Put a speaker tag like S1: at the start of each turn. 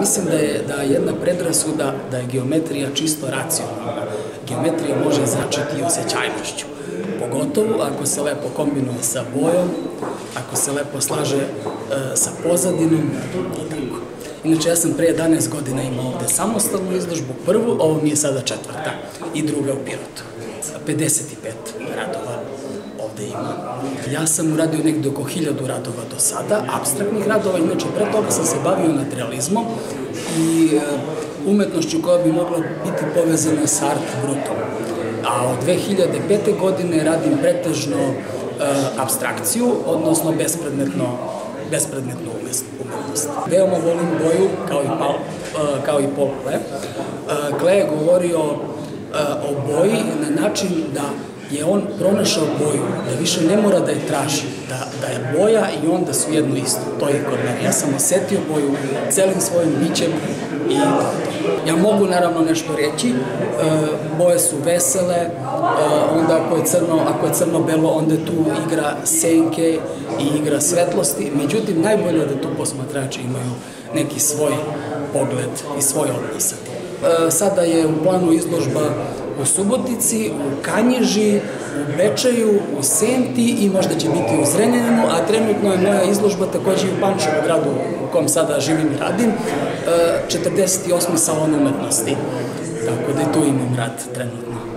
S1: mislim da je da je jedna predrasuda da je geometrija čisto racionalna. Geometrija može značiti i osjećajnošću. Pogotovo ako se lepo kombinuje sa bojom, ako se lepo slaže e, sa pozadinom i tako. Inače, ja sam pre 11 godina imao ovde samostalnu izložbu, prvu, ovo mi je sada četvrta i druga u Pirotu. 55 radova ovde ima. Ja sam uradio negde oko hiljadu radova do sada, abstraktnih radova, inače pre toga sam se bavio materializmom i e, umetnošću koja bi mogla biti povezana sa art brutom. A od 2005. godine radim pretežno e, abstrakciju, odnosno bespredmetno bespredmetnu umetnost. Veoma volim boju, kao i, Paul, e, kao i Paul Kle. Kle je govorio o boji na način da je on pronašao boju, da više ne mora da je traži, da, da je boja i onda su jedno isto. To je kod mene. Ja sam osetio boju celim svojim bićem i ja mogu naravno nešto reći, e, boje su vesele, e, onda ako je crno, ako je crno-belo, onda tu igra senke i igra svetlosti, međutim najbolje je da tu posmatrači imaju neki svoj pogled i svoj odnos sa tim. E, sada je u planu izložba u Subotici, u Kanjiži, u Bečaju, u Senti i možda će biti u Zrenjaninu, a trenutno je moja izložba takođe i u Pančevu gradu u kom sada živim i radim, 48. E, salon umetnosti. Tako da i tu imam rad trenutno.